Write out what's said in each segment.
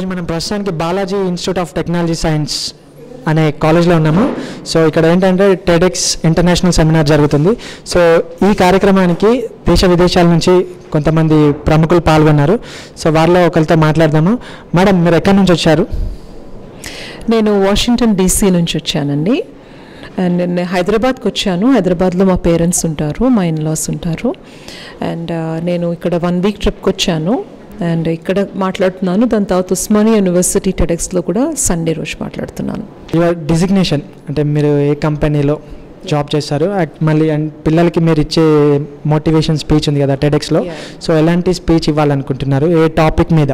ఈరోజు మనం ప్రస్తుతానికి Balaji institute of technology science అనే కాలేజ్లో ఉన్నాము. సో ఇక్కడ ఏంటంటే టెడెక్స్ ఇంటర్నేషనల్ సెమినార్ జరుగుతుంది. సో ఈ కార్యక్రమానికి దేశ విదేశాల నుంచి కొంతమంది ప్రముఖులు పాల్గొన్నారు. సో వారిలో ఒకరితో మాట్లాడదాము. మేడం మీరు ఎక్కడి నుంచి వచ్చారు? నేను వాషింగ్టన్ డీసీ నుంచి వచ్చానండి. అండ్ నేను హైదరాబాద్కి వచ్చాను. హైదరాబాద్లో మా పేరెంట్స్ ఉంటారు మా ఇన్లాస్ ఉంటారు. అండ్ నేను ఇక్కడ వన్ వీక్ ట్రిప్కి వచ్చాను. అండ్ ఇక్కడ మాట్లాడుతున్నాను. దాని తర్వాత ఉస్మానియా యూనివర్సిటీ టెడెక్స్లో కూడా సండే రోజు మాట్లాడుతున్నాను. యువర్ డిజిగ్నేషన్ అంటే మీరు ఏ కంపెనీలో జాబ్ చేస్తారు అట్ మళ్ళీ అండ్ పిల్లలకి మీరు ఇచ్చే మోటివేషన్ స్పీచ్ ఉంది కదా టెడెక్స్లో. సో ఎలాంటి స్పీచ్ ఇవ్వాలనుకుంటున్నారు? ఏ టాపిక్ మీద?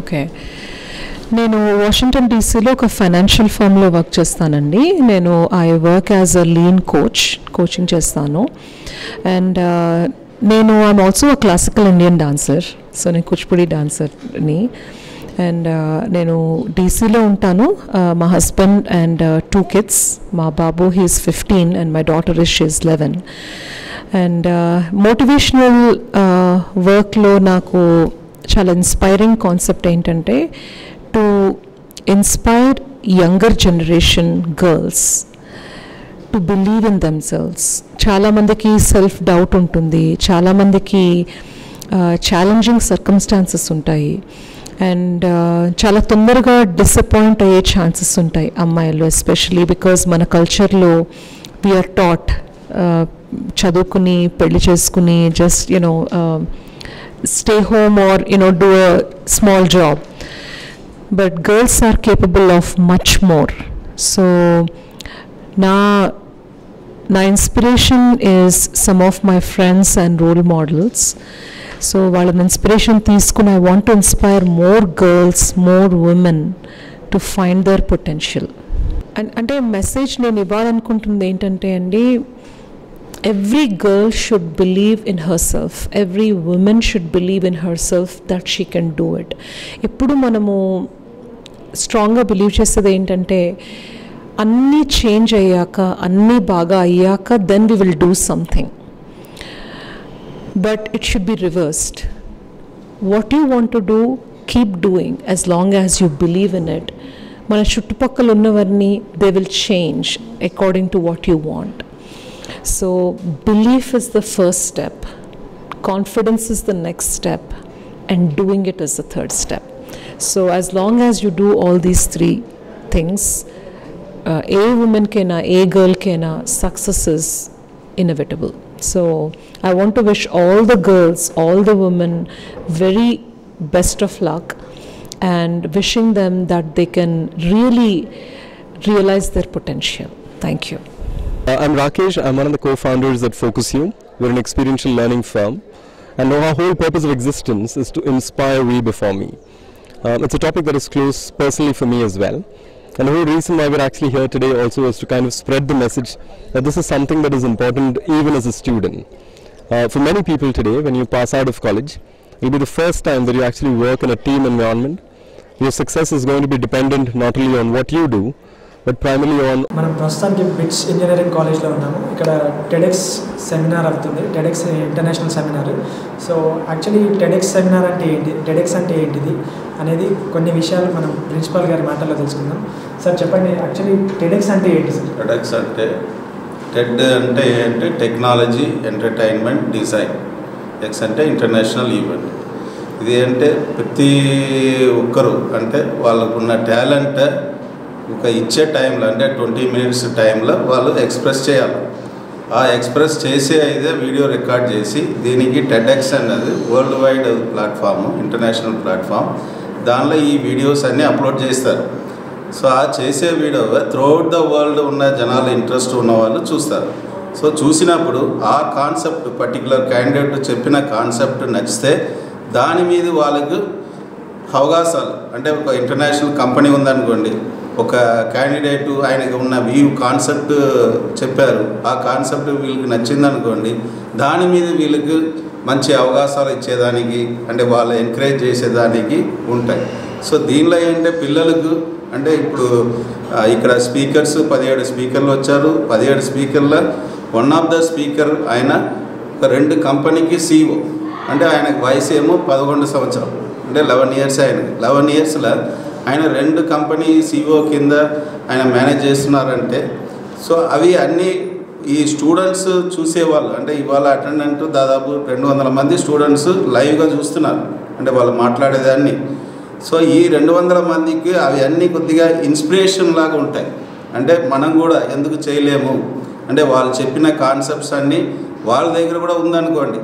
ఓకే నేను వాషింగ్టన్ డీసీలో ఒక ఫైనాన్షియల్ ఫర్మ్లో వర్క్ చేస్తానండి. నేను I work as a lean coach coaching చేస్తాను. అండ్ నేను I'm also a classical Indian dancer so నేను కూచిపూడి డాన్సర్ని అండ్ నేను డీసీలో ఉంటాను Uh, మా హస్బెండ్ అండ్ టూ కిడ్స్ మా బాబు he's fifteen and my daughter is she's eleven and motivational వర్క్లో నాకు చాలా ఇన్స్పైరింగ్ కాన్సెప్ట్ ఏంటంటే to inspire younger generation girls to believe in themselves చాలామందికి సెల్ఫ్ డౌట్ ఉంటుంది. చాలామందికి ఛాలెంజింగ్ సర్కమ్స్టాన్సెస్ ఉంటాయి. అండ్ చాలా తొందరగా డిసప్పాయింట్ అయ్యే ఛాన్సెస్ ఉంటాయి అమ్మాయిలు ఎస్పెషలీ బికాజ్ మన కల్చర్లో వీఆర్ టాట్ చదువుకుని పెళ్ళి చేసుకుని just you know stay home or you know do a small job but girls are capable of much more so నా నా inspiration is some of my friends and role models so వాళ్ళని inspiration తీసుకుని I want to inspire more girls more women to find their potential అంటే message నేను ఇవ్వాలనుకుంటుంది ఏంటంటే అండి every girl should believe in herself every woman should believe in herself that she can do it ఎప్పుడు మనము స్ట్రాంగ్గా believe చేసేది ఏంటంటే అన్నీ చేంజ్ అయ్యాక అన్నీ బాగా అయ్యాక then we will do something but it should be reversed what you want to do keep doing as long as you believe in it మన చుట్టుపక్కల ఉన్నవన్నీ they will change according to what you want So, belief is the first step, confidence is the next step, and doing it is the third step. So, as long as you do all these three things, uh, a woman can, a girl can, success is inevitable. So, I want to wish all the girls, all the women, very best of luck and wishing them that they can really realize their potential. Thank you. Uh, I'm Rakesh. I'm one of the co-founders at FocusU. We're an experiential learning firm, and our whole purpose of existence is to inspire we before me. Um, it's a topic that is close personally for me as well. And the whole reason why we're actually here today also is to kind of spread the message that this is something that is important even as a student. Uh, for many people today, when you pass out of college, it'll be the first time that you actually work in a team environment. Your success is going to be dependent not only on what you do, but primarily on మనం ప్రస్తుతానికి bits engineering కాలేజ్లో ఉన్నాము. ఇక్కడ TEDx seminar అవుతుంది. TEDx international seminar so actually TEDx seminar అంటే ఏంటి? TEDx అంటే ఏంటిది అనేది కొన్ని విషయాలు మనం ప్రిన్సిపాల్ గారి మాటల్లో తెలుసుకుందాం. సార్ చెప్పండి. యాక్చువల్లీ టెడెక్స్ అంటే ఏంటి సార్? టెడెక్స్ అంటే టెడ్ అంటే ఏంటి? టెక్నాలజీ ఎంటర్టైన్మెంట్ డిజైన్ ఎక్స్ అంటే ఇంటర్నేషనల్ ఈవెంట్ ఇది అంటే ప్రతి ఒక్కరు అంటే వాళ్ళకున్న టాలెంట్ ఒక ఇచ్చే టైంలో అంటే ట్వంటీ మినిట్స్ టైంలో వాళ్ళు ఎక్స్ప్రెస్ చేయాలి. ఆ ఎక్స్ప్రెస్ చేసే అయితే వీడియో రికార్డ్ చేసి దీనికి టెడెక్స్ అన్నది world wide platform international platform దానిలో ఈ వీడియోస్ అన్నీ అప్లోడ్ చేస్తారు. సో ఆ చేసే వీడియో త్రూఅవుట్ ద వరల్డ్ ఉన్న జనాలు ఇంట్రెస్ట్ ఉన్న వాళ్ళు చూస్తారు. సో చూసినప్పుడు ఆ కాన్సెప్ట్ పర్టికులర్ క్యాండిడేట్ చెప్పిన కాన్సెప్ట్ నచ్చితే దాని మీద వాళ్ళకు అవకాశాలు అంటే ఒక ఇంటర్నేషనల్ కంపెనీ ఉందనుకోండి ఒక క్యాండిడేట్ ఆయనకు ఉన్న వ్యూ కాన్సెప్ట్ చెప్పారు. ఆ కాన్సెప్ట్ వీళ్ళకి నచ్చింది అనుకోండి దాని మీద వీళ్ళకి మంచి అవకాశాలు ఇచ్చేదానికి అంటే వాళ్ళు ఎంకరేజ్ చేసేదానికి ఉంటాయి. సో దీనిలో ఏంటంటే పిల్లలకు అంటే ఇప్పుడు ఇక్కడ స్పీకర్స్ పదిహేడు స్పీకర్లు వచ్చారు. పదిహేడు స్పీకర్ల వన్ ఆఫ్ ద స్పీకర్ ఆయన ఒక రెండు కంపెనీకి సీఓ అంటే ఆయనకు వయసు ఏమో పదకొండు సంవత్సరం అంటే లెవెన్ ఇయర్స్ ఆయన లెవెన్ ఇయర్స్లో ఆయన రెండు కంపెనీ సిఇఓ కింద ఆయన మేనేజ్ చేస్తున్నారంటే సో అవి అన్నీ ఈ స్టూడెంట్స్ చూసేవాళ్ళు అంటే ఇవాళ అటెండెంట్ దాదాపు రెండు వందల మంది స్టూడెంట్స్ లైవ్గా చూస్తున్నారు అంటే వాళ్ళు మాట్లాడేదాన్ని. సో ఈ రెండు వందల మందికి అవి అన్నీ కొద్దిగా ఇన్స్పిరేషన్ లాగా ఉంటాయి. అంటే మనం కూడా ఎందుకు చేయలేము? అంటే వాళ్ళు చెప్పిన కాన్సెప్ట్స్ అన్నీ వాళ్ళ దగ్గర కూడా ఉందనుకోండి.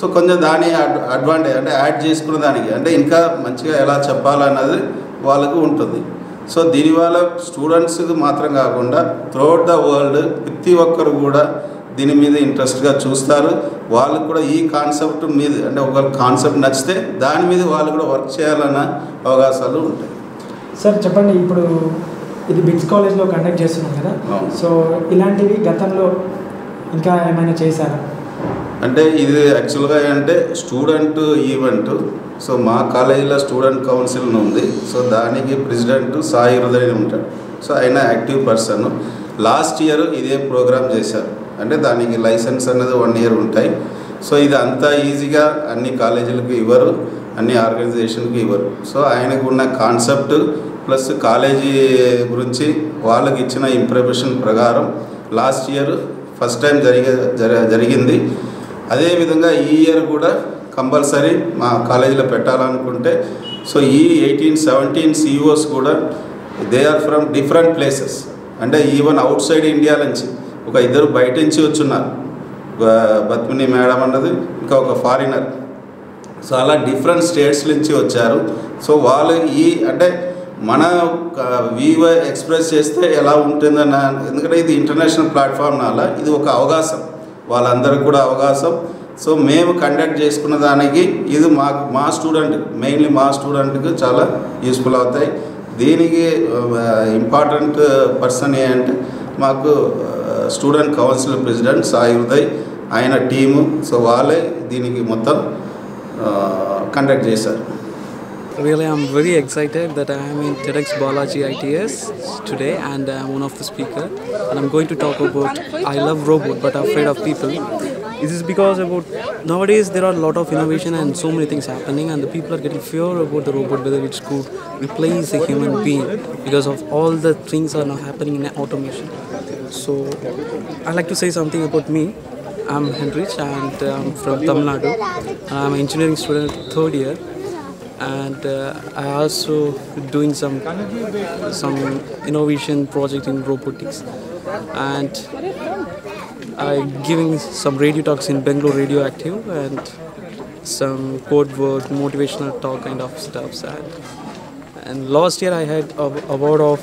సో కొంచెం దాని అడ్వాంటేజ్ అంటే యాడ్ చేసుకున్న దానికి అంటే ఇంకా మంచిగా ఎలా చెప్పాలన్నది వాళ్ళకు ఉంటుంది. సో దీనివల్ల స్టూడెంట్స్ మాత్రం కాకుండా త్రూఅవుట్ ద వరల్డ్ ప్రతి ఒక్కరు కూడా దీని మీద ఇంట్రెస్ట్గా చూస్తారు. వాళ్ళకు కూడా ఈ కాన్సెప్ట్ మీద అంటే ఒక కాన్సెప్ట్ నచ్చితే దాని మీద వాళ్ళు కూడా వర్క్ చేయాలన్న అవకాశాలు ఉంటాయి. సార్ చెప్పండి ఇప్పుడు ఇది బిట్స్ కాలేజ్లో కండక్ట్ చేస్తున్నాం కదా. సో ఇలాంటివి గతంలో ఇంకా ఏమైనా చేశారా? అంటే ఇది యాక్చువల్గా అంటే స్టూడెంట్ ఈవెంట్ సో మా కాలేజీలో స్టూడెంట్ కౌన్సిల్ ఉంది. సో దానికి ప్రెసిడెంట్ సాయి హృదయ్ ఉంటాడు. సో ఆయన యాక్టివ్ పర్సన్. లాస్ట్ ఇయర్ ఇదే ప్రోగ్రామ్ చేశారు. అంటే దానికి లైసెన్స్ అనేది వన్ ఇయర్ ఉంటాయి. సో ఇది అంత ఈజీగా అన్ని కాలేజీలకు ఇవ్వరు. అన్ని ఆర్గనైజేషన్కి ఇవ్వరు. సో ఆయనకు ఉన్న కాన్సెప్ట్ ప్లస్ కాలేజీ గురించి వాళ్ళకి ఇచ్చిన ఇంప్రమేషన్ ప్రకారం లాస్ట్ ఇయర్ ఫస్ట్ టైం జరిగే జరిగింది. అదేవిధంగా ఈ ఇయర్ కూడా కంపల్సరీ మా కాలేజీలో పెట్టాలనుకుంటే సో ఈ ఎయిటీన్ సెవెంటీన్ సిఇఓస్ కూడా they are from different places అంటే ఈవెన్ అవుట్ సైడ్ ఇండియా నుంచి ఒక ఇద్దరు బయట నుంచి వచ్చున్నారు. బత్మిని మేడం అన్నది ఇంకా ఒక ఫారినర్ సో అలా డిఫరెంట్ స్టేట్స్ నుంచి వచ్చారు. సో వాళ్ళు ఈ అంటే మన వీవో ఎక్స్ప్రెస్ చేస్తే ఎలా ఉంటుందన్న ఎందుకంటే ఇది ఇంటర్నేషనల్ ప్లాట్ఫామ్ నాల ఇది ఒక అవకాశం. వాళ్ళందరికీ కూడా అవకాశం. సో మేము కండక్ట్ చేసుకున్న దానికి ఇది మా మా స్టూడెంట్ మెయిన్లీ మా స్టూడెంట్కి చాలా యూస్ఫుల్ అవుతాయి దీనికి ఇంపార్టెంట్ పర్సన్ ఏంటంటే మాకు student council president Sai Uday team team so వాళ్ళే దీనికి మొత్తం కండక్ట్ చేశారు Really, I'm very excited that I am in TEDx Balaji ITS today and I'm one of the speaker. And I'm going to talk about I love robot but afraid of people. This is because about nowadays there are a lot of innovation and so many things happening and the people are getting fear about the robot whether it could replace a human being because of all the things are now happening in automation. So I like to say something about me. I'm Henrich and I'm from Tamil Nadu. I'm an engineering student third year and uh, I also doing some some innovation project in robotics and I am giving some radio talks in Bangalore Radioactive and some code word motivational talk kind of stuffs and and last year I had a award of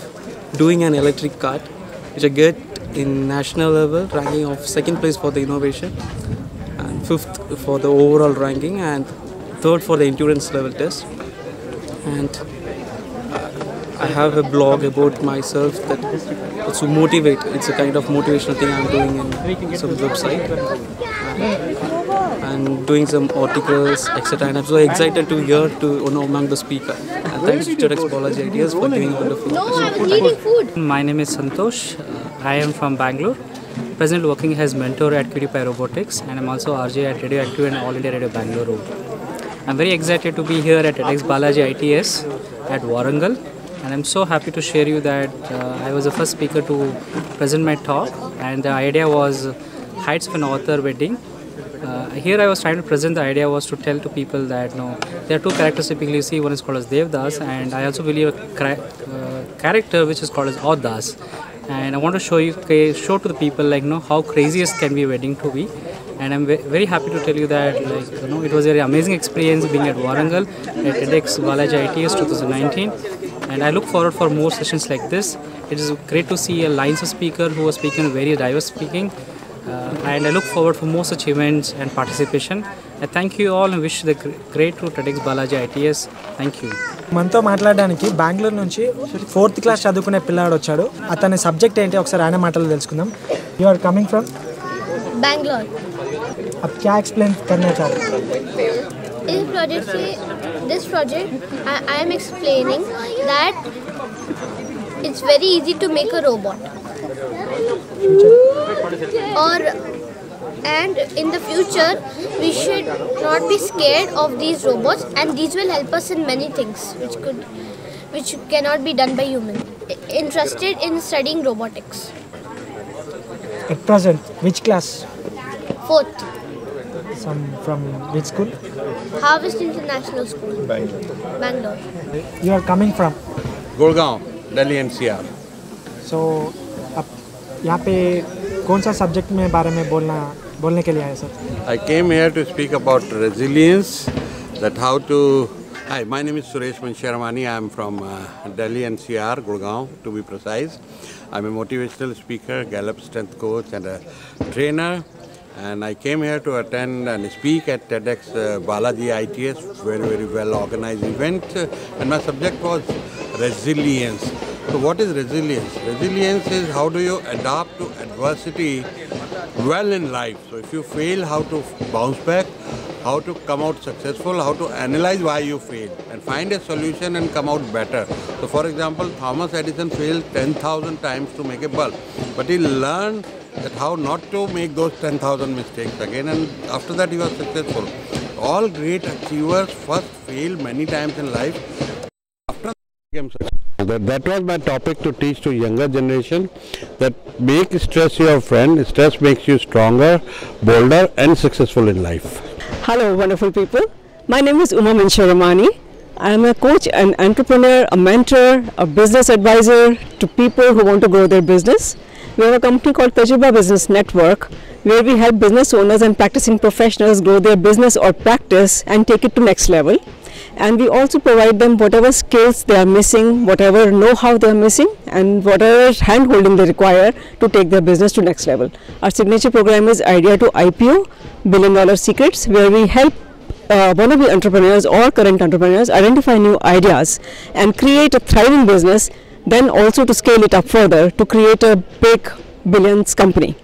doing an electric car which I get in national level ranking of second place for the innovation and fifth for the overall ranking and third for the endurance level test. And I have a blog about myself that it's to motivate it's a kind of motivational thing I'm doing in some website and doing some articles etc and I'm so excited to hear to you know among the speaker and thanks to TEDx Balaji ITS for giving a wonderful No, I'm eating food. My name is Santosh. Uh, I am from Bangalore. Presently working as mentor at QDPI Robotics and I'm also RJ at Radioactive and All India Radio Bangalore. I'm very excited to be here at TEDx Balaji ITS at Warangal and I'm so happy to share you that uh, I was the first speaker to present my talk and the idea was Heights of an Author Wedding. Uh, here I was trying to present the idea was to tell to people that no, there are two characters typically you see. One is called as Devdas, and I also believe a uh, character which is called as Audas. And I want to show you, show to the people like you know how craziest can be a wedding to be. And I'm very happy to tell you that like you know it was a very amazing experience being at Warangal at TEDx Balaji ITS 2019. And I look forward for more sessions like this. It is great to see a lines of speaker who are speaking very diverse speaking. Uh, and I look forward for more such events and participation. I thank you all and wish the gr- great to TEDx Balaji ITS. Thank you. మనతో మాట్లాడడానికి బెంగళూరు నుంచి fourth class చదువుకునే పిల్లాడు వచ్చాడు అతని subject ఏంటి ఒకసారి ఆయన మాటలు తెలుసుకుందాం you are coming from Bangalore. अब क्या एक्सप्लेन करना चाहते हैं इस प्रोजेक्ट से this project, I, I am explaining that it's very easy to make a robot. Or and in the future we should not be scared of these robots and these will help us in many things which could which cannot be done by human interested in studying robotics. At present which class? Fourth. Some from which school? Harvest international school bangalore Bangalore. You are coming from. Gurgaon Delhi NCR So, अब यहाँ पे कौन सा subject में बारे में बोलना बोलने के लिए आए sir I came here to speak about resilience, that how to. Hi, my name is Suresh Mansharamani. I am from uh, Delhi NCR, Gurgaon to be precise. I'm a motivational speaker, Gallup strength coach, and a trainer. And I came here to attend and speak at TEDx uh, Balaji ITS, very, very well organized event. And my subject was resilience. So, what is resilience? Resilience is how do you adapt to adversity well in life. So if you fail, how to bounce back, how to come out successful, how to analyze why you failed and find a solution and come out better. So for example, Thomas Edison failed 10,000 times to make a bulb, but he learned that how not to make those 10,000 mistakes again and after that you are successful. All great achievers first fail many times in life. After. That, that was my topic to teach to younger generation that make stress your friend. Stress makes you stronger, bolder and successful in life. Hello, wonderful people. My name is Uma Mansharamani. I am a coach, an entrepreneur, a mentor, a business advisor to people who want to grow their business. We have a company called Tajurba Business Network where we help business owners and practicing professionals grow their business or practice and take it to next level. And we also provide them whatever skills they are missing, whatever know-how they are missing, and whatever hand-holding they require to take their business to next level. Our signature program is Idea to IPO, Billion Dollar Secrets, where we help uh, wannabe entrepreneurs or current entrepreneurs identify new ideas and create a thriving business, then also to scale it up further to create a big billions company.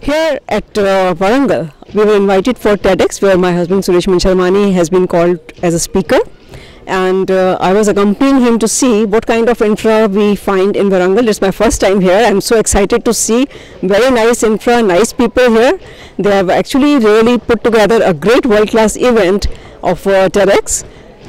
Here at uh, Warangal, we were invited for TEDx, where my husband Suresh Mansharamani has been called as a speaker. And uh, I was accompanying him to see what kind of infra we find in Warangal. It's my first time here. I'm so excited to see very nice infra, nice people here. They have actually really put together a great world-class event of uh, TEDx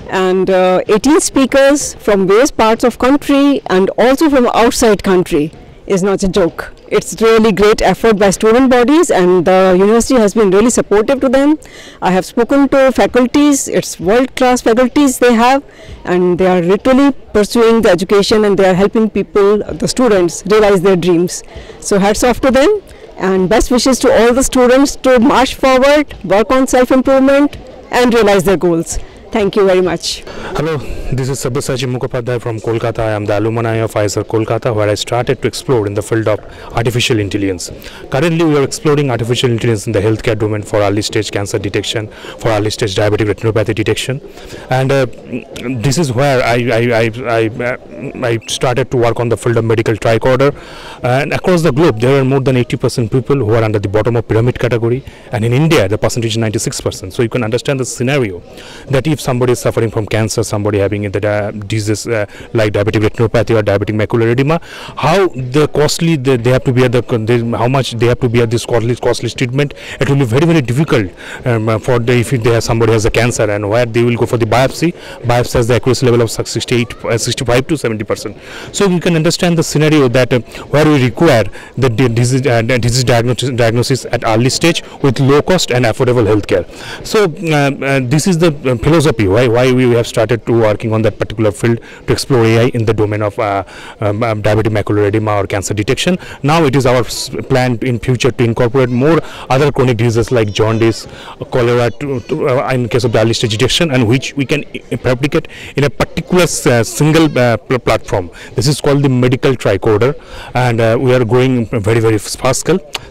and uh, 18 speakers from various parts of country and also from outside country is not a joke. It's really great effort by student bodies and the university has been really supportive to them. I have spoken to faculties, it's world class faculties they have and they are literally pursuing the education and they are helping people, the students realize their dreams. So hats off to them and best wishes to all the students to march forward, work on self improvement and realize their goals. Thank you very much. Hello, this is Sabyasachi Mukhopadhyay from Kolkata. I am the alumni of ISR Kolkata where I started to explore in the field of artificial intelligence. Currently, we are exploring artificial intelligence in the healthcare domain for early stage cancer detection, for early stage diabetic retinopathy detection. And uh, this is where I, I, I, I, uh, I started to work on the field of medical tricorder. And across the globe, there are more than 80% people who are under the bottom of pyramid category. And in India, the percentage is 96%. So you can understand the scenario that if somebody is suffering from cancer, somebody having the di- disease uh, like diabetic retinopathy or diabetic macular edema, how the costly they, they have to bear the, they, how much they have to bear this costly costly treatment. It will be very very difficult um, uh, for the if they have somebody has a cancer and where they will go for the biopsy. Biopsy has the accuracy level of 68, uh, 65 to 70 percent. So you can understand the scenario that uh, where we require the di- disease uh, disease diagnosis, diagnosis at early stage with low cost and affordable healthcare. So uh, this is the uh, why we have started to working on that particular field to explore AI in the domain of uh, um, um, diabetic macular edema or cancer detection. Now it is our plan in future to incorporate more other chronic diseases like jaundice, cholera to, to, uh, in case of stage detection and which we can replicate in a particular uh, single uh, pl- platform. This is called the medical tricorder and uh, we are growing very very fast.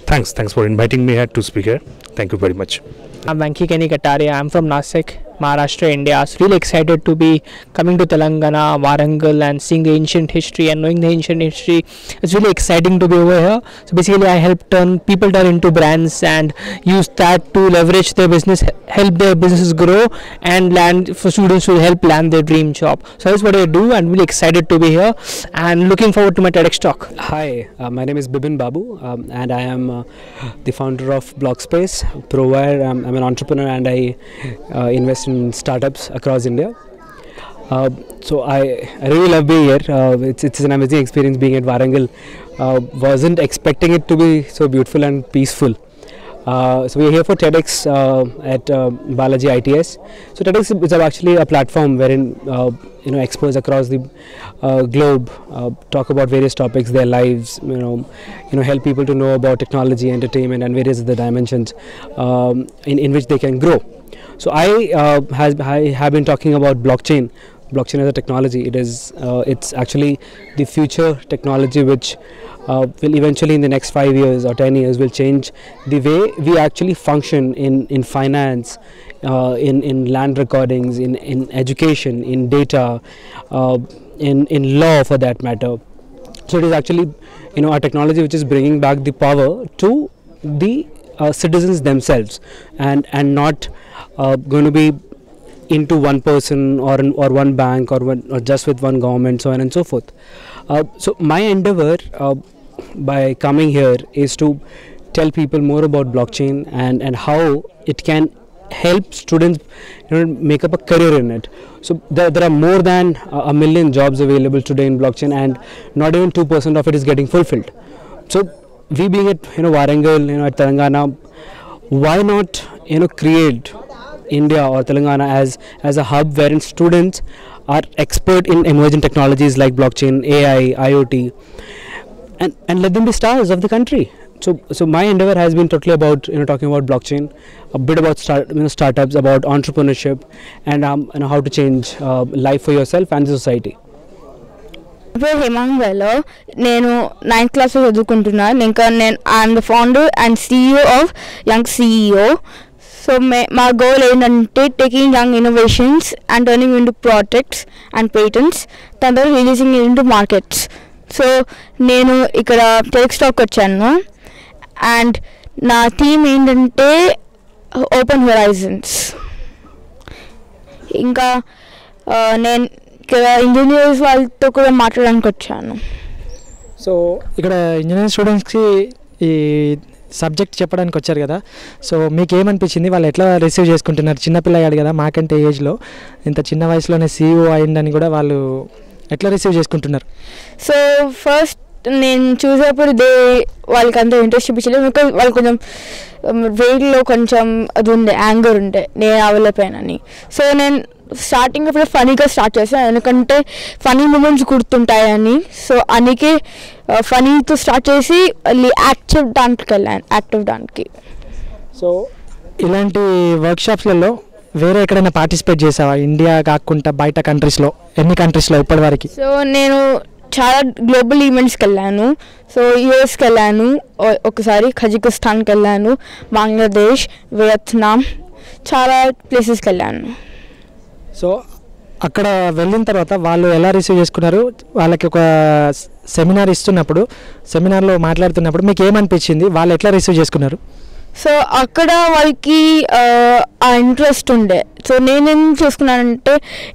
Thanks, thanks for inviting me here to speak here. Thank you very much. I'm Venki Kenny Kataria. I'm from Nasik. Maharashtra, India. So really excited to be coming to Telangana, Warangal, and seeing the ancient history and knowing the ancient history. It's really exciting to be over here. So basically, I help turn people turn into brands and use that to leverage their business, help their businesses grow, and land for students to help land their dream job. So that's what I do, and really excited to be here and looking forward to my TEDx talk. Hi, uh, my name is Bibin Babu, um, and I am uh, the founder of Blockspace. Provide, um, I'm an entrepreneur and I uh, invest in startups across India. Uh, so I, I really love being here. Uh, it's, it's an amazing experience being at Warangal. Uh, wasn't expecting it to be so beautiful and peaceful. Uh, so we are here for TEDx uh, at uh, Balaji ITS. So TEDx is actually a platform wherein uh, you know experts across the globe talk about various topics, their lives, you know, you know, help people to know about technology, entertainment, and various other dimensions um, in in which they can grow. So I uh, has I have been talking about blockchain. Blockchain as a technology. It is uh, it's actually the future technology which uh, will eventually in the next five years or ten years will change the way we actually function in in finance, uh, in in land recordings, in in education, in data, uh, in in law for that matter. So it is actually you know a technology which is bringing back the power to the citizens themselves and and not uh, going to be into one person or or one bank or one or just with one government so on and so forth. Uh, so my endeavor uh, by coming here is to tell people more about blockchain and and how it can help students you know make up a career in it. So there, there are more than a million jobs available today in blockchain and not even 2% of it is getting fulfilled. So we being at you know Warangal you know at Telangana why not you know create India or Telangana as as a hub wherein students are expert in emerging technologies like blockchain, AI, IoT, and and let them be stars of the country. So so my endeavor has been totally about you know talking about blockchain, a bit about start you know startups, about entrepreneurship, and um how to change uh, life for yourself and the society. పేరు వెలో నేను ninth క్లాస్లో చదువుకుంటున్నాను ఇంకా నేను I'm the founder and CEO of young CEO so మే మా goal ఏంటంటే taking young innovations and turning into projects and patents దాని తర్వాత రిలీజింగ్ ఇంటూ మార్కెట్స్ సో నేను ఇక్కడ టెక్ స్టాక్ వచ్చాను. అండ్ నా థీమ్ ఏంటంటే ఓపెన్ హొరైజన్స్ ఇంకా uh, నేను ఇక్కడ ఇంజనీర్స్ వాళ్ళతో కూడా మాట్లాడడానికి వచ్చాను సో ఇక్కడ ఇంజనీరింగ్ స్టూడెంట్స్కి ఈ సబ్జెక్ట్ చెప్పడానికి వచ్చారు కదా. సో మీకు ఏమనిపించింది వాళ్ళు ఎట్లా రిసీవ్ చేసుకుంటున్నారు? చిన్నపిల్లగాడు కదా మాకంటే ఏజ్లో ఇంత చిన్న వయసులోనే సీఈఓ అయిందని కూడా వాళ్ళు ఎట్లా రిసీవ్ చేసుకుంటున్నారు? సో ఫస్ట్ నేను చూసేప్పుడు దే వాళ్ళకి అంత ఇంట్రెస్ట్ చూపించలేదు. బికాజ్ వాళ్ళు కొంచెం వెయిట్లో కొంచెం అది ఉండే యాంగర్ ఉండే నేను అవ్వలేకపోయానని సో నేను స్టార్టింగ్ అప్పుడు ఫనీగా స్టార్ట్ చేశాను. ఎందుకంటే ఫనీ మూమెంట్స్ గుర్తుంటాయని. సో అందుకే ఫనీతో స్టార్ట్ చేసి మళ్ళీ యాక్టివ్ దాంట్లోకి వెళ్ళాను. యాక్టివ్ దానికి. సో ఇలాంటి వర్క్షాప్స్లలో వేరే ఎక్కడైనా పార్టిసిపేట్ చేసావా? ఇండియా కాకుండా బయట కంట్రీస్లో ఎన్ని కంట్రీస్లో ఇప్పటివరకు? సో నేను చాలా గ్లోబల్ ఈవెంట్స్కి వెళ్ళాను. సో యూఎస్కి వెళ్ళాను. ఒకసారి కజకిస్తాన్కి వెళ్ళాను. బంగ్లాదేశ్ వియత్నాం చాలా ప్లేసెస్కి వెళ్ళాను. సో అక్కడ వెళ్ళిన తర్వాత వాళ్ళు ఎలా రిసీవ్ చేసుకున్నారు? వాళ్ళకి ఒక సెమినార్ ఇస్తున్నప్పుడు సెమినార్లో మాట్లాడుతున్నప్పుడు మీకు ఏమనిపించింది? వాళ్ళు ఎట్లా రిసీవ్ చేసుకున్నారు? సో అక్కడ వాళ్ళకి ఆ, ఇంట్రెస్ట్ ఉండే. సో నేనేం చూసుకున్నానంటే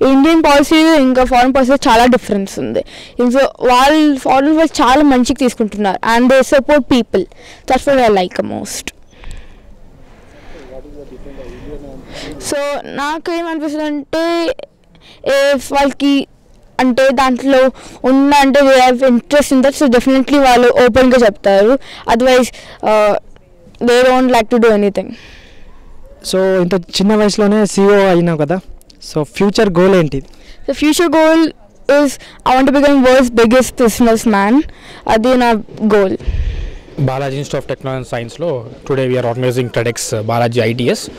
ఇండియన్ పాలసీ ఇంకా ఫారెన్ పాలసీ చాలా డిఫరెన్స్ ఉంది. సో వాళ్ళు ఫారెన్ వాళ్ళు చాలా మంచిగా తీసుకుంటున్నారు. And they support people that's what I like most so నాకు ఏమనిపిస్తుంది అంటే వాళ్ళకి అంటే దాంట్లో ఉన్న అంటే they have interest in that so definitely వాళ్ళు ఓపెన్గా చెప్తారు. Otherwise they don't like to do anything so ఇంత చిన్న వయసులోనే సీఈఓ అయినావు కదా సో ఫ్యూచర్ గోల్ ఏంటి? The future goal is I want to become world's biggest businessman. అది నా goal Balaji institute of technology సైన్స్లో today we're organising TEDx Balaji IDS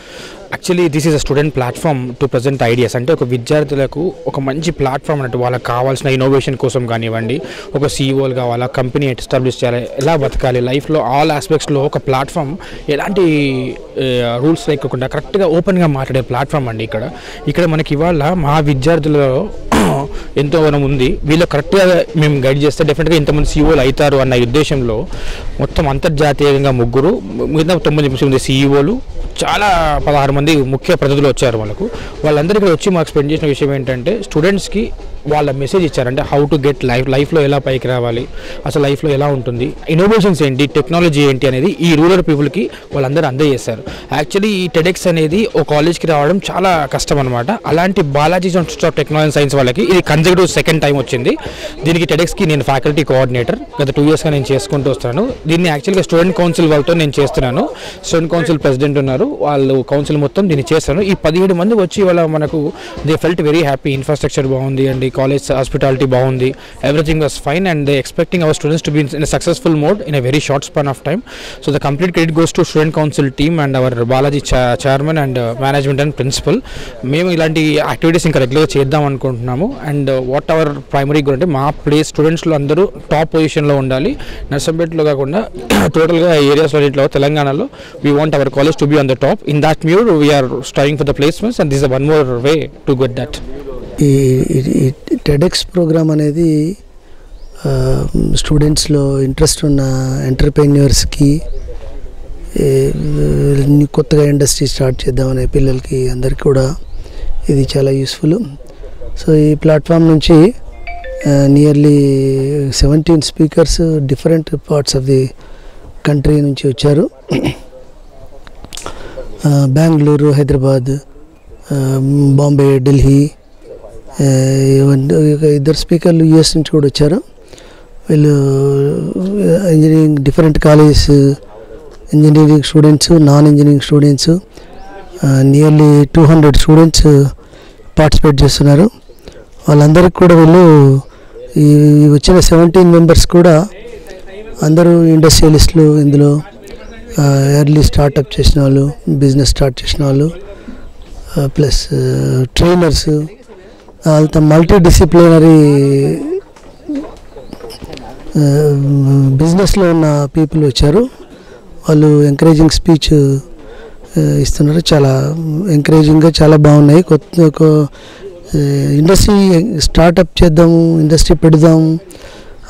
actually this is a student platform to present ideas అంటే ఒక విద్యార్థులకు ఒక మంచి platform అన్నట్టు వాళ్ళకి కావాల్సిన ఇన్నోవేషన్ కోసం కానివ్వండి ఒక సీఈఓలు కావాలా కంపెనీ ఎస్టాబ్లిష్ చేయాలి ఎలా బతకాలి లైఫ్లో ఆల్ ఆస్పెక్ట్స్లో ఒక ప్లాట్ఫామ్ ఎలాంటి uh, రూల్స్ లేకుండా కరెక్ట్గా ఓపెన్గా మాట్లాడే ప్లాట్ఫామ్ అండి ఇక్కడ. ఇక్కడ మనకి ఇవాళ మా విద్యార్థులలో ఎంతో మనం ఉంది. వీళ్ళు కరెక్ట్గా మేము గైడ్ చేస్తే డెఫినెట్గా ఇంతమంది సీఈఓలు అవుతారు అన్న ఉద్దేశంలో మొత్తం అంతర్జాతీయంగా ముగ్గురు మిగతా తొమ్మిది మంది సీఈఓలు చాలా పదహారు మంది ముఖ్య ప్రతినిధులు వచ్చారు వాళ్ళకు. వాళ్ళందరూ ఇక్కడ వచ్చి మాకు స్పెండ్ చేసిన విషయం ఏంటంటే స్టూడెంట్స్కి వాళ్ళ మెసేజ్ ఇచ్చారంటే హౌ టు గెట్ లైఫ్ లైఫ్లో ఎలా పైకి రావాలి అసలు లైఫ్లో ఎలా ఉంటుంది ఇన్నోవేషన్స్ ఏంటి టెక్నాలజీ ఏంటి అనేది ఈ రూరల్ పీపుల్కి వాళ్ళందరూ అందజేస్తారు యాక్చువల్లీ ఈ టెడెక్స్ అనేది ఒక కాలేజ్కి రావడం చాలా కష్టం అనమాట అలాంటి బాలాజీ ఆఫ్ టెక్నాలజీ సైన్స్ వాళ్ళకి ఇది కన్జర్వేటివ్ సెకండ్ టైం వచ్చింది. దీనికి టెడెక్స్కి నేను ఫ్యాకల్టీ కోఆర్డినేటర్ గత టూ ఇయర్స్గా నేను చేసుకుంటూ వస్తున్నాను. దీన్ని యాక్చువల్గా స్టూడెంట్ కౌన్సిల్ వాళ్ళతో నేను చేస్తున్నాను. స్టూడెంట్ కౌన్సిల్ ప్రెసిడెంట్ ఉన్నారు. వాళ్ళు కౌన్సిల్ మొత్తం దీన్ని చేస్తాను ఈ పదిహేడు మంది వచ్చి వాళ్ళ మనకు they felt very happy infrastructure బాగుంది అండి. కాలేజ్ హాస్పిటాలిటీ బాగుంది. Everything was fine and they expecting our students to be in successful mode in very short span of time so the complete credit goes to student council team and our Balaji chairman and management and principal మేము ఇలాంటి activities ఇంకా రెగ్యులర్గా చేద్దాం అనుకుంటున్నాం చేస్తున్నాము. And what our primary goal అంటే మా place స్టూడెంట్స్లో అందరూ టాప్ పొజిషన్లో ఉండాలి. నర్సంపేటలో కాకుండా టోటల్గా ఏరియాస్లో ఇట్లా తెలంగాణలో we want our college to be on the top in that Muir we're striving for the placements and this one more way to get that ఈ ఈ టెడెక్స్ ప్రోగ్రామ్ అనేది స్టూడెంట్స్లో ఇంట్రెస్ట్ ఉన్న ఎంటర్ప్రెన్యూర్స్కి కొత్తగా ఇండస్ట్రీ స్టార్ట్ చేద్దామనే పిల్లలకి అందరికీ కూడా ఇది చాలా యూస్ఫుల్ సో ఈ ప్లాట్ఫామ్ నుంచి nearly seventeen speakers different parts of the country నుంచి వచ్చారు. బెంగళూరు హైదరాబాద్ బాంబే ఢిల్లీ ఇద్దరు స్పీకర్లు యుఎస్ నుంచి కూడా వచ్చారు. వీళ్ళు engineering different colleges engineering students non engineering students nearly two hundred students participate చేస్తున్నారు. వాళ్ళందరికీ కూడా వీళ్ళు ఈ వచ్చిన సెవెంటీన్ మెంబర్స్ కూడా అందరూ ఇండస్ట్రియలిస్టులు ఇందులో ఎర్లీ స్టార్టప్ చేసిన వాళ్ళు బిజినెస్ స్టార్ట్ చేసిన వాళ్ళు ప్లస్ ట్రైనర్స్ వాళ్ళతో మల్టీ డిసిప్లినరీ బిజినెస్లో ఉన్న పీపుల్ వచ్చారు. వాళ్ళు ఎంకరేజింగ్ స్పీచ్ ఇస్తున్నారు. చాలా ఎంకరేజింగ్గా చాలా బాగున్నాయి. కొత్త ఇండస్ట్రీ స్టార్టప్ చేద్దాము ఇండస్ట్రీ పెడదాం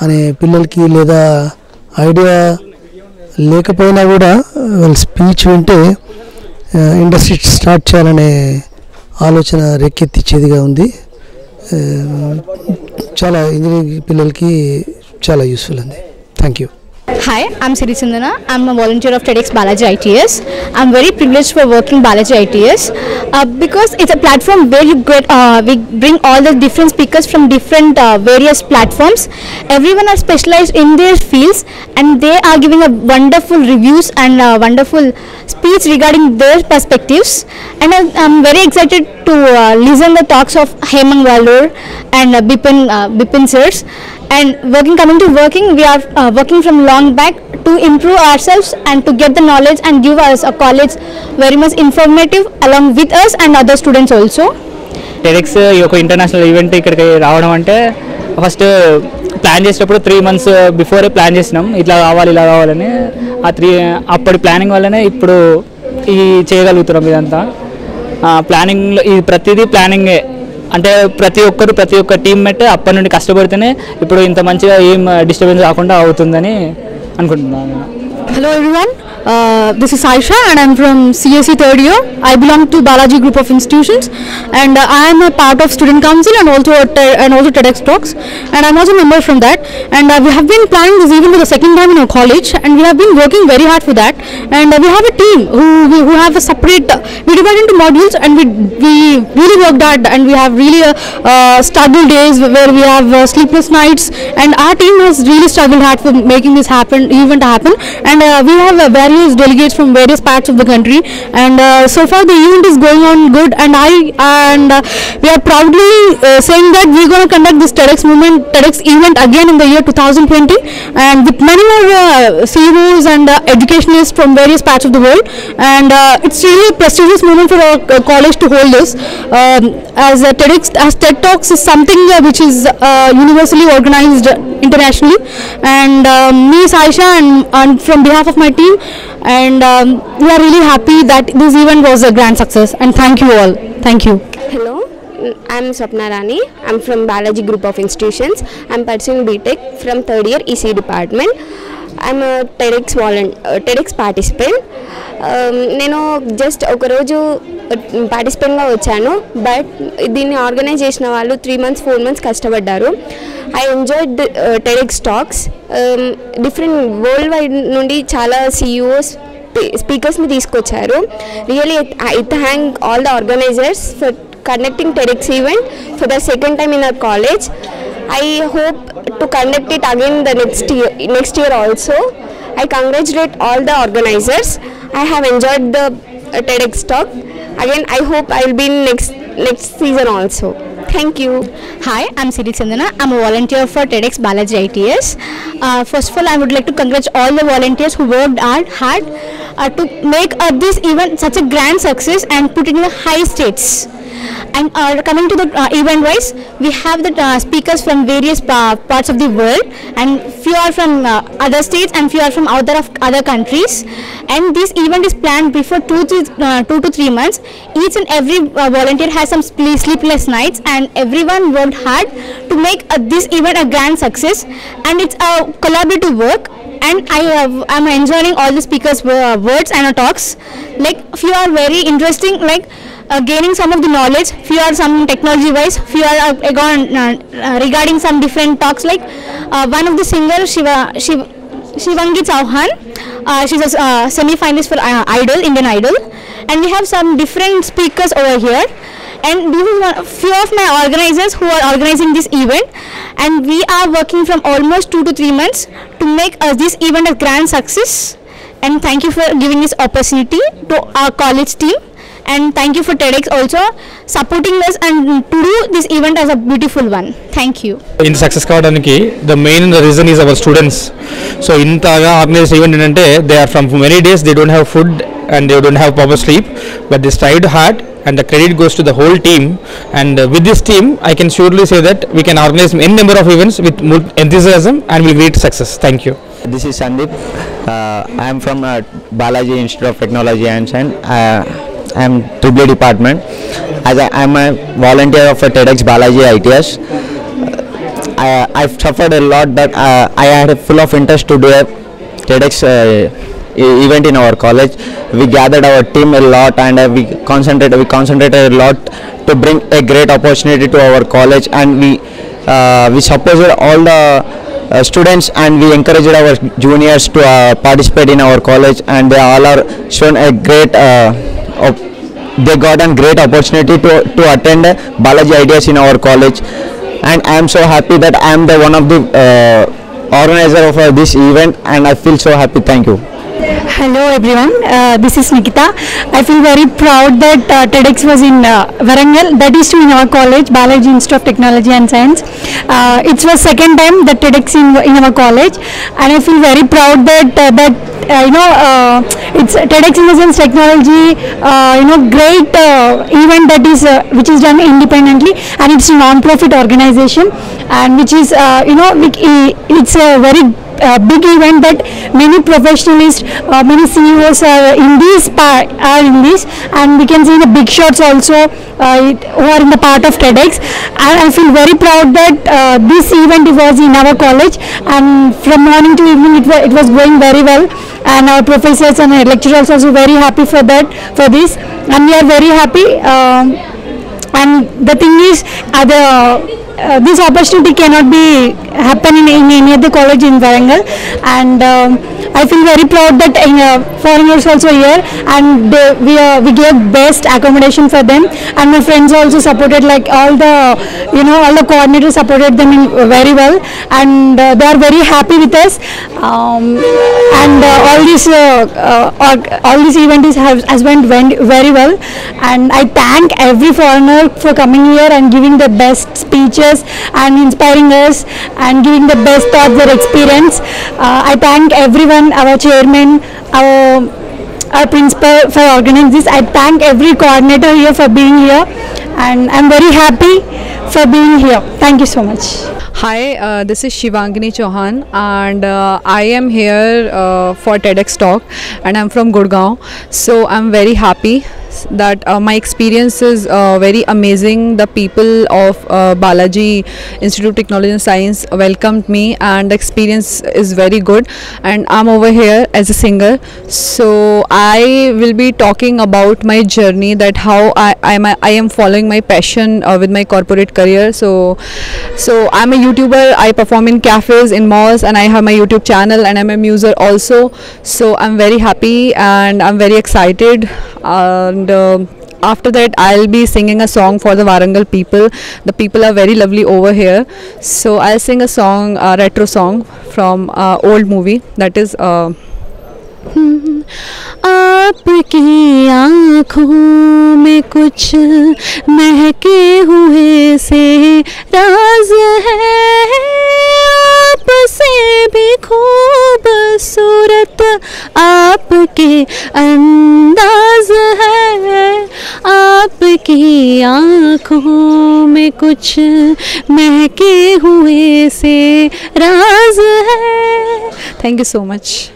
అనే పిల్లలకి లేదా ఐడియా లేకపోయినా కూడా వాళ్ళ స్పీచ్ వింటే ఇండస్ట్రీ స్టార్ట్ చేయాలనే ఆలోచన రేకెత్తిచ్చేదిగా ఉంది. చాలా ఇంజనీరింగ్ పిల్లలకి చాలా యూస్ఫుల్ ఉంది. Thank you. Hi, I'm Siri Sundana. I'm a volunteer of TEDx Balaji ITS. I'm very privileged for working Balaji ITS uh, because it's a platform where you get uh, we bring all the different speakers from different uh, various platforms. Everyone are specialized in their fields and they are giving a wonderful reviews and uh, wonderful speech regarding their perspectives. And I'm, very excited to uh, listen the talks of Hemang Valur and uh, Bipin Bipin sirs. And working coming to working, we are uh, working from long back to improve ourselves and to get the knowledge and give us a college very much informative along with us and other students also. TEDx ఈ యొక్క international event ఇక్కడికి రావడం అంటే first plan చేసేటప్పుడు three months before plan చేసినాం ఇట్లా కావాలి ఇలా కావాలని ఆ త్రీ అప్పటి ప్లానింగ్ వల్లనే ఇప్పుడు ఈ చేయగలుగుతున్నాం ఇదంతా ప్లానింగ్లో ఇది ప్రతిదీ ప్లానింగే అంటే ప్రతి ఒక్కరు ప్రతి ఒక్క టీమ్ మెట్ అప్పటి నుండి కష్టపడితేనే ఇప్పుడు ఇంత మంచిగా ఏం uh, డిస్టర్బెన్స్ కాకుండా అవుతుందని అనుకుంటున్నాను. Hello everyone uh, this is Aisha and I'm from CSE third year. I belong to Balaji group of institutions and uh, I am a part of student council and also and also TEDx talks. And I'm also a member from that. And uh, we have been planning this even for the second time in our college and we have been working very hard for that. And uh, we have a team who, who have a separate uh, we divide into modules and we we really worked hard and we have really uh, uh, struggle days where we have sleepless nights. And our team has really struggled hard for making this happen event happen. And we have a very various delegates from various parts of the country. And uh, so far the event is going on good. And I and uh, we are proudly uh, saying that we're going to conduct this TEDx movement TEDx event again in the year 2020 and with many more uh, CEOs and uh, educationists from various parts of the world. And uh, it's really a prestigious moment for our college to hold this. Um, as TEDx as TED Talks is something which is universally organized internationally and um, me Saisha and, and from behalf of my team and um, we are really happy that this event was a grand success and thank you all thank you Hello, I'm Swapna Rani. I'm from Balaji Group of Institutions. I'm pursuing BTech from third year EC department. I'm TEDx TEDx TEDx participant uh, um, నేను just ఒకరోజు పార్టిసిపెంట్గా వచ్చాను but దీన్ని organise చేసిన వాళ్ళు three months four months కష్టపడ్డారు. I enjoy TEDx talks different world wide నుండి చాలా సీఈఓస్ స్పీకర్స్ని తీసుకొచ్చారు. Really I thank all the organisers for conducting TEDx event for the second time in our college. I hope to conduct it again the next year, next year also. I congratulate all the organizers. I have enjoyed the uh, TEDx talk. Again, I hope I will be in next next season also. Thank you. Hi, I'm Siri Chandana. I'm a volunteer for TEDx Balaji ITS. Uh, first of all, I would like to congratulate all the volunteers who worked hard, hard uh, to make uh, this event such a grand success and put it in the high states. And uh, coming to the uh, event wise, we have the uh, speakers from various uh, parts of the world, and few are from uh, other states and few are from other of other countries. And this event is planned before two to uh, two to three months. Each and every volunteer has some sleepless nights, and everyone worked hard to make this event a grand success. And it's a collaborative work. And I uh, am enjoying all the speakers' uh, words and talks. Like few are very interesting, like uh, gaining some of the knowledge. Few are some technology wise. Few are uh, uh, uh, regarding some different talks. Like uh, one of the singer Shiva Shiv, Shivangi Chauhan. Uh, she's a semi-finalist for Idol, Indian Idol, and we have some different speakers over here And this is one, few of my organizers who are organizing this event, and we are working from almost two to three months to make uh, this event a grand success. And thank you for giving this opportunity to our college team and thank you for TEDx also supporting us and to do this event as a beautiful one. Thank you. ఇంత success కావడానికి the main reason is our students so ఇంతగా organise event ఏంటంటే they are from many days they don't have food and they don't have proper sleep but they stride hard and the credit goes to the whole team and uh, with this team I can surely say that we can organize any number of events with enthusiasm and we'll great success thank you This is Sandeep. Uh, I am from uh, Balaji Institute of Technology and Science. Uh, I am Triple department. As I am a volunteer of uh, TEDx Balaji ITS. I, I've suffered a lot, but uh, I had a full of interest to do a TEDx uh, event in our college. We gathered our team a lot and uh, we concentrated. We concentrated a lot to bring a great opportunity to our college, and we uh, we supported all the uh, students and we encouraged our juniors to uh, participate in our college and they all are shown a great uh, they got a great opportunity to, to attend Balaji ITS in our college and I am so happy that I am the one of the uh, organizer of uh, this event and I feel so happy thank you Hello everyone, uh, this is Nikita. I feel very proud that uh, TEDx was in uh, Warangal, that is too in our college, Balaji Institute of Technology and Science. Uh, it was second time that TEDx in, in our college. And I feel very proud that uh, that uh, you know uh, it's TEDx in the sense technology, you know great event that is which is done independently. And it's a non-profit organization. And which is you know it's a very uh, big event that many professionalists, uh, many CEOs are in this part, are in this, and we can see the big shots also uh, who are in the part of TEDx. I feel very proud that uh, this event was in our college, and from morning to evening it, wa- it was going very well. And our professors and our lecturers also very happy for that, for this, and we are very happy. Um, and the thing is, uh, the uh, this opportunity cannot be happen in, in any other college in Warangal and um, I feel very proud that in, uh, foreigners also here. And we uh, we gave best accommodation for them. And my friends also supported like all the you know all the coordinators supported them in, very well. And uh, they are very happy with us. Um, and uh, all this uh, uh, org- all this event is has, has went went very well. And I thank every foreigner for coming here and giving the best speeches and inspiring us and giving the best of their experience. Uh, I thank everyone, our chairman, our our principal for organizing this. I thank every coordinator here for being here and I'm very happy for being here. Thank you so much. Hi, uh, this is Shivangini Chauhan, and uh, I am here uh, for TEDx Talk, and I'm from Gurgaon. So I'm very happy that uh, my experience is uh, very amazing. The people of uh, Balaji Institute of Technology and Science welcomed me, and the experience is very good. And I'm over here as a singer, so I will be talking about my journey, that how I I am, I am following my passion uh, with my corporate career. So, so I'm a YouTuber. I perform in cafes, in malls, and I have my YouTube channel, and I'm a muser also. So I'm very happy and I'm very excited. And uh, after that, I'll be singing a song for the Warangal people. The people are very lovely over here. So I'll sing a song, a retro song from uh, old movie that is. Uh, आपकी आँखों में कुछ महके हुए से राज है। आपसे भी खूबसूरत आपके अंदाज है। आपकी आँखों में कुछ महके हुए से राज है। Thank you so much.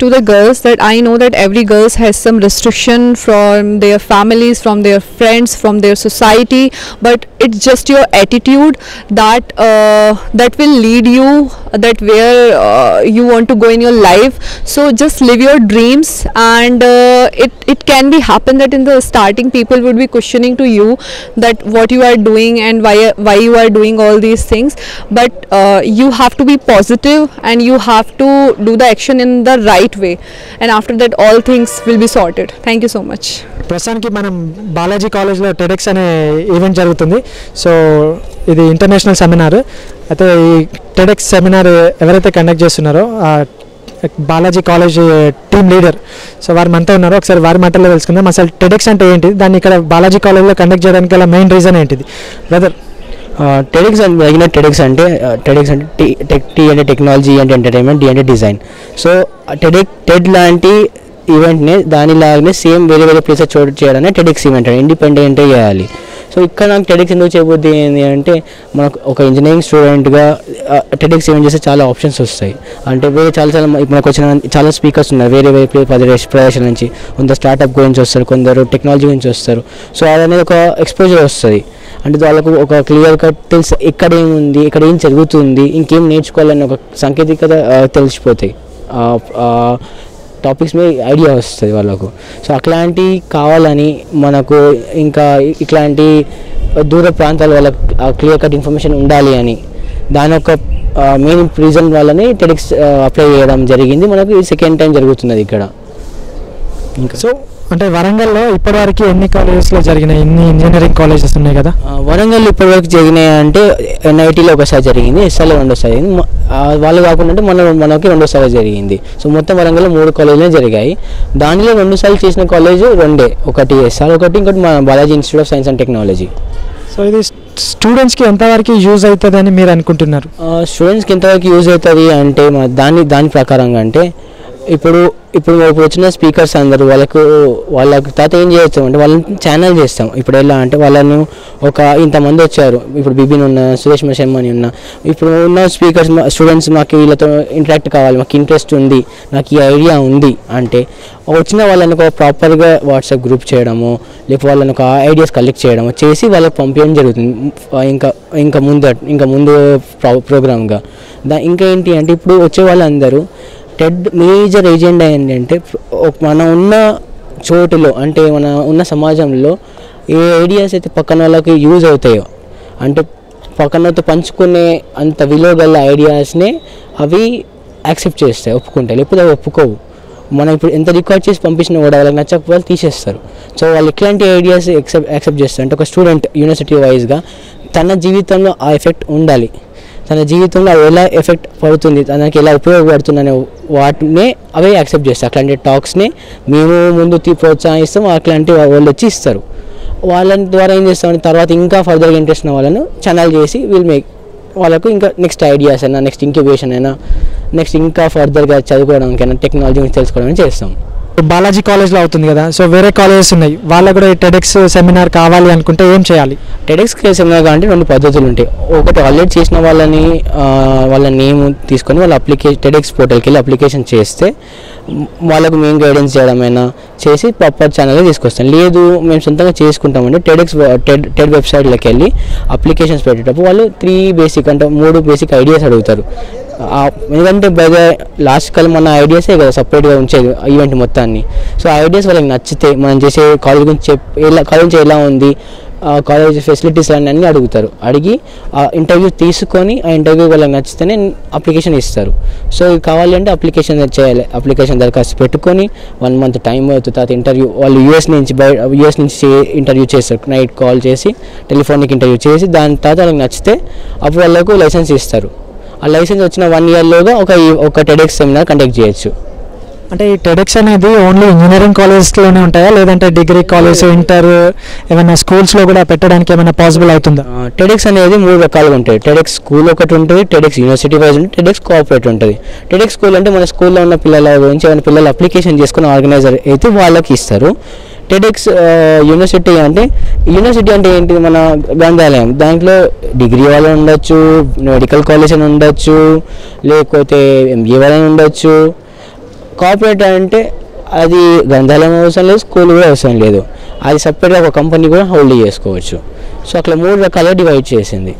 To the girls, that I know that every girls has some restriction from their families, from their friends, from their society, but it's just your attitude that uh, that will lead you that where uh, you want to go in your life. So just live your dreams, and uh, it it can be happen that in the starting people would be questioning to you that what you are doing and why why you are doing all these things, but uh, you have to be positive and you have to do the action in the right way. And after that all things will be sorted. Thank you so much. ప్రస్తుతానికి మనం బాలాజీ కాలేజ్లో TEDx అనే event జరుగుతుంది. So ఇది international seminar అయితే ఈ TEDx seminar ఎవరైతే conduct చేస్తున్నారో ఆ Balaji college team leader so వారు మనతో ఉన్నారు. ఒకసారి వారి మాటల్లో తెలుసుకుందాం. అసలు టెడెక్స్ అంటే ఏంటి దాన్ని ఇక్కడ బాలాజీ కాలేజ్లో కండక్ట్ చేయడానికి గల మెయిన్ రీజన్ ఏంటిది? బ్రదర్ టెడెక్స్ అండ్ తగిన టెడెక్స్ అంటే టెడెక్స్ అంటే టీ టెక్ టీ అంటే టెక్నాలజీ అంటే ఎంటర్టైన్మెంట్ డి అంటే డిజైన్ సో టెడెక్ టెడ్ లాంటి ఈవెంట్ని దానిలాగానే సేమ్ వేరే వేరే ప్లేసెస్ చోటు చేయాలనే టెడెక్స్ ఈవెంట్ అంటే ఇండిపెండెంటే చేయాలి. సో ఇక్కడ నాకు టెడెక్స్ ఎందుకు చేయబోద్ది ఏంటి అంటే మనకు ఒక ఇంజనీరింగ్ స్టూడెంట్గా టెడెక్స్ ఈవెంట్ చేస్తే చాలా ఆప్షన్స్ వస్తాయి. అంటే వేరే చాలా చాలా మ- మనకు వచ్చిన చాలా స్పీకర్స్ ఉన్నారు. వేరే వేరే ప్లే- ప్రదేశ్ ప్రదేశాల నుంచి కొందరు స్టార్టప్ గురించి వస్తారు కొందరు టెక్నాలజీ గురించి వస్తారు. సో అనేది ఒక ఎక్స్పోజర్ వస్తుంది. అంటే వాళ్ళకు ఒక క్లియర్ కట్ తెలుసు ఇక్కడ ఏముంది ఇక్కడ ఏం జరుగుతుంది ఇంకేం నేర్చుకోవాలని ఒక సాంకేతికత తెలిసిపోతాయి. టాపిక్స్ మీద ఐడియా వస్తుంది వాళ్ళకు. సో అట్లాంటి కావాలని మనకు ఇంకా ఇట్లాంటి దూర ప్రాంతాల వాళ్ళకి క్లియర్ కట్ ఇన్ఫర్మేషన్ ఉండాలి అని. దాని యొక్క మెయిన్ రీజన్ వల్లనే టెడిక్స్ అప్లై చేయడం జరిగింది. మనకు సెకండ్ టైం జరుగుతున్నది ఇక్కడ. ఇంకా. సో అంటే వరంగల్లో ఇప్పటివరకు ఎన్ని కాలేజెస్లో జరిగిన ఎన్ని ఇంజనీరింగ్ కాలేజెస్ ఉన్నాయి కదా? వరంగల్ ఇప్పటివరకు జరిగినాయి అంటే ఎన్ఐటీలో ఒకసారి జరిగింది ఎస్ఆర్లో రెండోసారి జరిగింది. వాళ్ళు కాకుండా అంటే మన మనకి రెండోసారి జరిగింది. సో మొత్తం వరంగల్లో మూడు కాలేజీలే జరిగాయి. దానిలో రెండు సార్లు చేసిన కాలేజ్ రెండే. ఒకటి ఎస్ఆర్ ఒకటి ఇంకోటి మన Balaji institute of science and technology. So ఇది స్టూడెంట్స్కి ఎంతవరకు యూజ్ అవుతుందని మీరు అనుకుంటున్నారు? స్టూడెంట్స్కి ఎంతవరకు యూజ్ అవుతుంది అంటే దాని దాని ప్రకారంగా అంటే ఇప్పుడు ఇప్పుడు ఇప్పుడు వచ్చిన స్పీకర్స్ అందరూ వాళ్ళకు వాళ్ళకు తర్వాత ఏం చేస్తాం అంటే వాళ్ళని ఛానల్ చేస్తాం. ఇప్పుడు ఎలా అంటే వాళ్ళను ఒక ఇంతమంది వచ్చారు. ఇప్పుడు బిబిన్ ఉన్న సురేష్ శర్మని ఉన్న ఇప్పుడు ఉన్న స్పీకర్స్ స్టూడెంట్స్ మాకు వీళ్ళతో ఇంటరాక్ట్ కావాలి. మాకు ఇంట్రెస్ట్ ఉంది. నాకు ఈ ఐడియా ఉంది అంటే వచ్చిన వాళ్ళని ఒక ప్రాపర్గా వాట్సాప్ గ్రూప్ చేయడము లేకపోతే వాళ్ళని ఒక ఐడియాస్ కలెక్ట్ చేయడము చేసి వాళ్ళకి పంపించడం జరుగుతుంది. ఇంకా ఇంకా ముందు ఇంకా ముందు ప్రోగ్రామ్గా దా ఇంకా ఏంటి అంటే ఇప్పుడు వచ్చే వాళ్ళందరూ టెడ్ మేజర్ ఏజెండా ఏంటంటే మనం ఉన్న చోటులో అంటే మన ఉన్న సమాజంలో ఏ ఐడియాస్ అయితే పక్కన వాళ్ళకి యూజ్ అవుతాయో అంటే పక్కనతో పంచుకునే అంత విలువ గల ఐడియాస్నే అవి యాక్సెప్ట్ చేస్తాయి ఒప్పుకుంటాయి. లేకపోతే అవి ఒప్పుకోవు. మనం ఇప్పుడు ఎంత రికార్డ్ చేసి పంపించినా కూడా వాళ్ళకి నచ్చకపోతే తీసేస్తారు. సో వాళ్ళు ఇట్లాంటి ఐడియాస్ యాక్సెప్ట్ యాక్సెప్ట్ చేస్తారు. అంటే ఒక స్టూడెంట్ యూనివర్సిటీ వైజ్గా తన జీవితంలో ఆ ఎఫెక్ట్ ఉండాలి. తన జీవితంలో అది ఎలా ఎఫెక్ట్ పడుతుంది తనకి ఎలా ఉపయోగపడుతుంది అనే వాటినే అవే యాక్సెప్ట్ చేస్తారు. అట్లాంటి టాక్స్ని మేము ముందు ప్రోత్సహిస్తాం అట్లాంటి వాళ్ళు వచ్చి ఇస్తారు. వాళ్ళ ద్వారా ఏం చేస్తామని తర్వాత ఇంకా ఫర్దర్గా ఇంట్రెస్ట్ ఉన్న వాళ్ళను ఛానల్ చేసి వీల్ మేక్ వాళ్ళకు ఇంకా నెక్స్ట్ ఐడియాస్ అయినా నెక్స్ట్ ఇంక్యుబేషన్ అయినా నెక్స్ట్ ఇంకా ఫర్దర్గా చదువుకోవడానికైనా టెక్నాలజీ గురించి తెలుసుకోవడానికి చేస్తాం. బాలాజీ కాలేజ్లో అవుతుంది కదా సో వేరే కాలేజెస్ ఉన్నాయి. వాళ్ళకు కూడా టెడెక్స్ సెమినార్ కావాలి అనుకుంటే ఏం చేయాలి? టెడెక్స్ సెమినార్ అంటే రెండు పద్ధతులు ఉంటాయి. ఒకటి ఆల్రెడీ చేసిన వాళ్ళని వాళ్ళ నేమ్ తీసుకొని వాళ్ళ అప్లికేషన్ టెడెక్స్ పోర్టల్కి వెళ్ళి అప్లికేషన్ చేస్తే వాళ్ళకు మేము గైడెన్స్ చేయడమైనా చేసి ప్రాపర్ ఛానల్గా తీసుకొస్తాం. లేదు మేము సొంతంగా చేసుకుంటామంటే టెడెక్స్ టెడ్ టెడ్ వెబ్సైట్లోకి వెళ్ళి అప్లికేషన్స్ పెట్టేటప్పుడు వాళ్ళు త్రీ బేసిక్ అంటే మూడు బేసిక్ ఐడియాస్ అడుగుతారు. ఎందుకంటే బై లాస్ట్ కాలం మన ఐడియాసే కదా సపరేట్గా ఉంచేది ఈవెంట్ మొత్తాన్ని. సో ఆ ఐడియాస్ వాళ్ళకి నచ్చితే మనం చేసే కాలేజ్ గురించి చెప్ ఎలా కాలేజ్ ఎలా ఉంది ఆ కాలేజ్ ఫెసిలిటీస్ అన్నీ అన్నీ అడుగుతారు. అడిగి ఆ ఇంటర్వ్యూ తీసుకొని ఆ ఇంటర్వ్యూ వాళ్ళకి నచ్చితేనే అప్లికేషన్ ఇస్తారు. సో కావాలి అంటే అప్లికేషన్ చేయాలి. అప్లికేషన్ దరఖాస్తు పెట్టుకొని వన్ మంత్ టైం అవుతుంది. తర్వాత ఇంటర్వ్యూ వాళ్ళు యూఎస్ నుంచి బయట యూఎస్ నుంచి ఇంటర్వ్యూ చేస్తారు. నైట్ కాల్ చేసి టెలిఫోనిక్ ఇంటర్వ్యూ చేసి దాని తర్వాత వాళ్ళకి నచ్చితే అప్పుడు వాళ్ళకు లైసెన్స్ ఇస్తారు. ఆ లైసెన్స్ వచ్చిన వన్ ఇయర్లోగా ఒక ఒక టెడెక్స్ సెమినార్ కండక్ట్ చేయొచ్చు. అంటే ఈ టెడెక్స్ అనేది ఓన్లీ ఇంజనీరింగ్ కాలేజ్లోనే ఉంటాయా? లేదంటే డిగ్రీ కాలేజ్ ఇంటర్ ఏమైనా స్కూల్స్లో కూడా పెట్టడానికి ఏమైనా పాసిబుల్ అవుతుందా? టెడెక్స్ అనేది మూడు రకాలుగా ఉంటాయి. టెడెక్స్ స్కూల్ ఒకటి ఉంటుంది టెడెక్స్ యూనివర్సిటీ వైజ్ ఉంటుంది టెడెక్స్ కోఆపరేట్ ఉంటుంది. టెడెక్స్ స్కూల్ అంటే మన స్కూల్లో ఉన్న పిల్లల గురించి ఏమైనా పిల్లలు అప్లికేషన్ చేసుకుని ఆర్గనైజర్ అయితే వాళ్ళకి ఇస్తారు. టెడెక్స్ యూనివర్సిటీ uh, అంటే యూనివర్సిటీ అంటే ఏంటి మన గ్రంథాలయం? దాంట్లో డిగ్రీ వాళ్ళు ఉండొచ్చు మెడికల్ కాలేజ్ అని ఉండొచ్చు లేకపోతే ఎంబీఏ వాళ్ళని ఉండొచ్చు. కార్పొరేట్ అంటే అది గ్రంథాలయం అవసరం లేదు స్కూల్ కూడా అవసరం లేదు. అది సపరేట్గా ఒక కంపెనీ కూడా హోల్డ్ చేసుకోవచ్చు. సో అట్లా మూడు రకాలుగా డివైడ్ చేసింది.